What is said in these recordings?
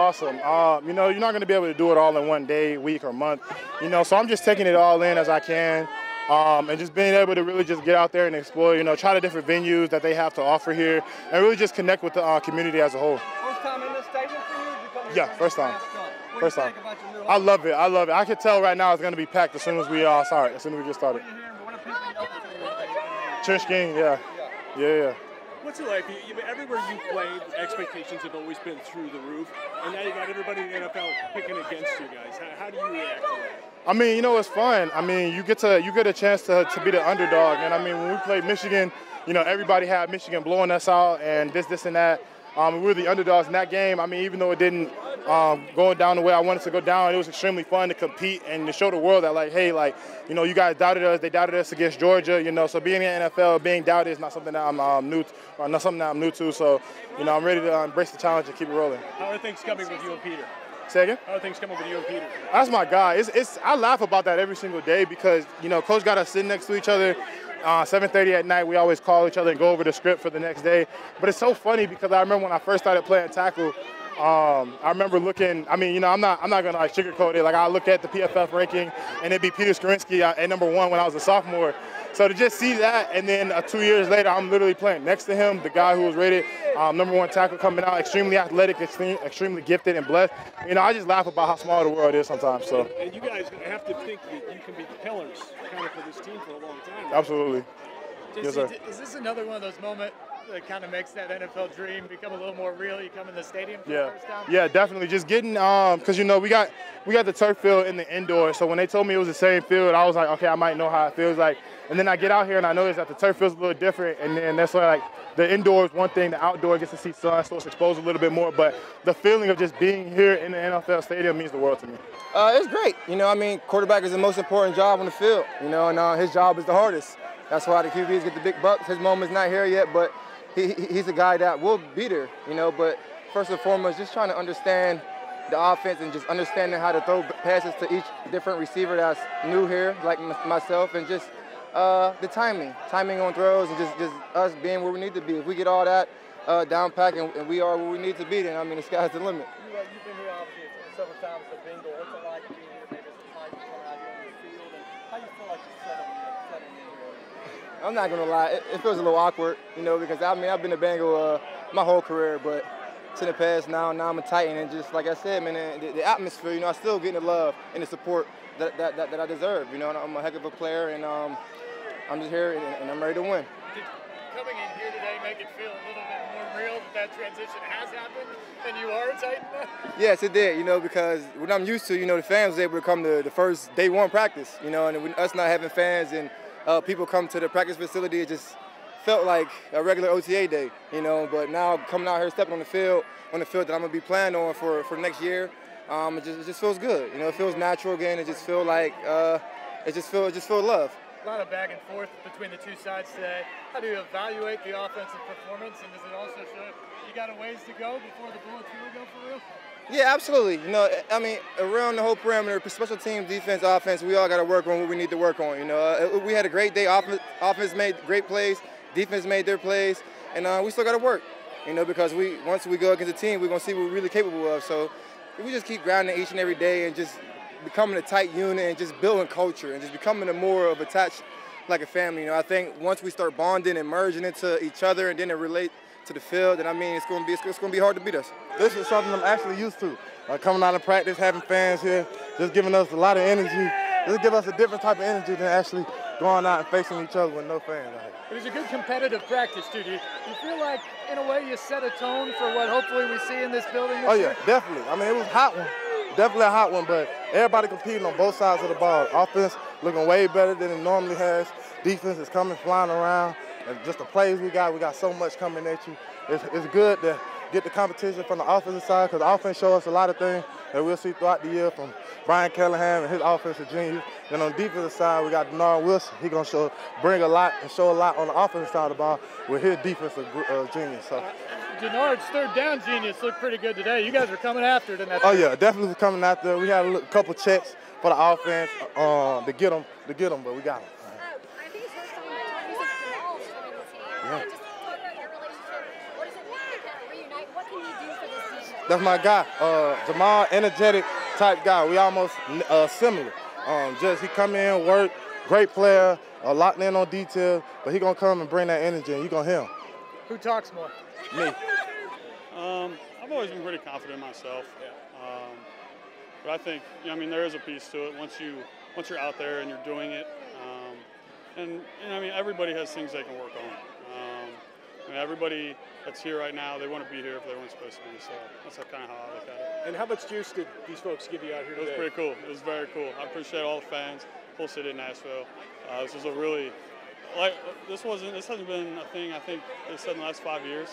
awesome. Uh, you know, you're not going to be able to do it all in one day, week, or month. You know, so I'm just taking it all in as I can. Um, and just being able to really just get out there and explore, you know, try the different venues that they have to offer here, and really just connect with the uh, community as a whole. First time in this stadium for you? you yeah, first time. First time. think about your new I love it. I love it. I can tell right now it's going to be packed as soon as we uh, start, as soon as we get started. What are you hearing? What are people yelling for you? Trench King, yeah. Yeah, yeah. What's it like? You, you, everywhere you played, expectations have always been through the roof, and now you got everybody in the NFL picking against you guys. How, how do you react to that? I mean, you know, it's fun. I mean, you get to you get a chance to, to be the underdog, and I mean, when we played Michigan, you know, everybody had Michigan blowing us out, and this, this, and that. Um, we were the underdogs in that game. I mean, even though it didn't um, going down the way I wanted to go down, it was extremely fun to compete and to show the world that, like, hey, like, you know, you guys doubted us. They doubted us against Georgia. You know, so being in the NFL, being doubted is not something that I'm um, new, to, or not something that I'm new to. So, you know, I'm ready to embrace the challenge and keep it rolling. How are things coming with you and Peter? Say again. How are things coming with you and Peter? That's my guy. It's, it's I laugh about that every single day because you know coach got us sitting next to each other. Uh, 7:30 at night, we always call each other and go over the script for the next day. But it's so funny because I remember when I first started playing tackle. Um, I remember looking. I mean, you know, I'm not. I'm not gonna like sugarcoat it. Like I look at the PFF ranking, and it'd be Peter Skoronski at number one when I was a sophomore. So to just see that, and then uh, two years later, I'm literally playing next to him, the guy who was rated um, number one tackle coming out, extremely athletic, extreme, extremely gifted and blessed. You know, I just laugh about how small the world is sometimes. So And you guys have to think that you can be the pillars kind of for this team for a long time. absolutely. Is, Yes, sir. is this another one of those moments that kind of makes that NFL dream become a little more real? You come in the stadium for Yeah, the first time? yeah, definitely. Just getting, um, cause you know we got we got the turf field in the indoor. So when they told me it was the same field, I was like, okay, I might know how it feels like. And then I get out here and I notice that the turf feels a little different. And then that's why like the indoor is one thing, the outdoor gets to see sun, so it's exposed a little bit more. But the feeling of just being here in the NFL stadium means the world to me. Uh, it's great. You know, I mean, quarterback is the most important job on the field. You know, and uh, his job is the hardest. That's why the QBs get the big bucks. His moment's not here yet, but he, he- he's a guy that will be there. You know, but first and foremost, just trying to understand the offense and just understanding how to throw passes to each different receiver that's new here, like myself, and just uh, the timing, timing on throws, and just just us being where we need to be. If we get all that uh, down pack and, and we are where we need to be, then I mean, the sky's the limit. You, uh, you've been here obviously several times. What's it like being here? Maybe some hype coming out here on the field, and how you feel like you're settling, settling in here? I'm not gonna lie, it, it feels a little awkward, you know, because I mean I've been a Bengal uh, my whole career, but in the past now. Now I'm a Titan, and just like I said, man, the, the atmosphere, you know, I'm still getting the love and the support that, that, that, that I deserve. You know, and I'm a heck of a player, and um, I'm just here and, and I'm ready to win. Did coming in here today make it feel a little bit more real that that transition has happened and you are a Titan now? Yes, it did, you know, because what I'm used to, you know, the fans was able to come to the first day one practice, you know, and us not having fans and uh, people come to the practice facility, it just felt like a regular OTA day, you know, but now coming out here, stepping on the field, on the field that I'm gonna be playing on for, for next year, um, it, just, it just feels good, you know, it feels natural again, it just feel like, uh, it just feel, it just feel love. A lot of back and forth between the two sides today. How do you evaluate the offensive performance, and does it also show you got a ways to go before the bullets really go for real? Yeah, absolutely. You know, I mean, around the whole perimeter, special teams, defense, offense, we all got to work on what we need to work on. You know, uh, we had a great day. Offense, offense made great plays, defense made their plays, and uh, we still got to work. You know, because we once we go against a team, we're gonna see what we're really capable of. So we just keep grinding each and every day and just becoming a tight unit and just building culture and just becoming a more of attached like a family. You know, I think once we start bonding and merging into each other and then it relate to the field, then I mean it's gonna be it's, gonna be hard to beat us. This is something I'm actually used to. Like coming out of practice, having fans here, just giving us a lot of energy. Just give us a different type of energy than actually going out and facing each other with no fans. out here. It was a good competitive practice, too. Do you, you feel like, in a way, you set a tone for what hopefully we see in this building this Oh year? yeah, definitely. I mean, it was a hot one. Definitely a hot one, but everybody competing on both sides of the ball. Offense looking way better than it normally has. Defense is coming flying around. And just the plays we got, we got so much coming at you. It's, it's good to get the competition from the offensive side because the offense show us a lot of things that we'll see throughout the year from Brian Callahan and his offensive genius. Then on the defensive side, we got Dennard Wilson. He gonna show, bring a lot and show a lot on the offensive side of the ball with his defensive uh, genius. So. Dennard's third down genius looked pretty good today. You guys were coming after it in that. Oh yeah, definitely coming after. We had a couple checks for the offense uh, to get them, to get them, but we got them. I think it's first time that Tyrese has involved joining the team. Yeah. Just talk about your relationship. What does it mean to kind of reunite? What can you do for this team? That's my guy. Uh, Jamal, energetic type guy. We almost uh, similar. Um, just he come in, work, great player, uh, locked in on detail, but he gonna come and bring that energy, and you gonna hear him. Who talks more? Me. Um, I've always been pretty confident in myself. Um, but I think, you know, I mean, there is a piece to it once you once you're out there and you're doing it. Um, and you know, I mean, everybody has things they can work on. I mean, everybody that's here right now, they want to be here if they weren't supposed to be. So that's kind of how I look at it. And how much juice did these folks give you out here today? It was pretty cool. It was very cool. I appreciate all the fans, whole city of Nashville. Uh, this was a really like this wasn't this hasn't been a thing I think they said in the last five years.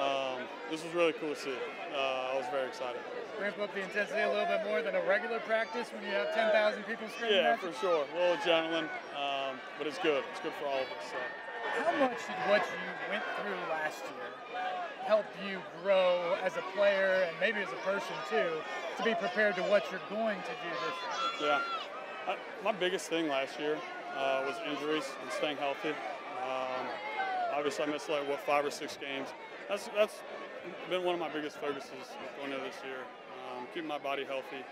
Um, this was really cool to see. Uh, I was very excited. Ramp up the intensity a little bit more than a regular practice when you have 10,000 people screaming Yeah, for sure. A little adrenaline, um, but it's good. It's good for all of us. So. How much did what you went through last year help you grow as a player and maybe as a person too to be prepared to what you're going to do this year? Yeah. I, my biggest thing last year uh, was injuries and staying healthy. Um, obviously, I missed like what five or six games. That's that's been one of my biggest focuses going into this year. Um, keeping my body healthy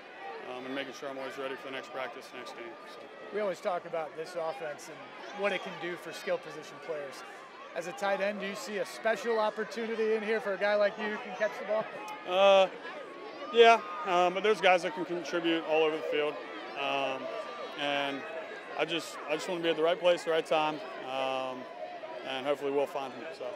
um, and making sure I'm always ready for the next practice, next game. So. We always talk about this offense and what it can do for skill position players. As a tight end, do you see a special opportunity in here for a guy like you who can catch the ball? Uh, yeah, um, but there's guys that can contribute all over the field, um, and I just I just want to be at the right place, the right time, um, and hopefully we'll find him. So.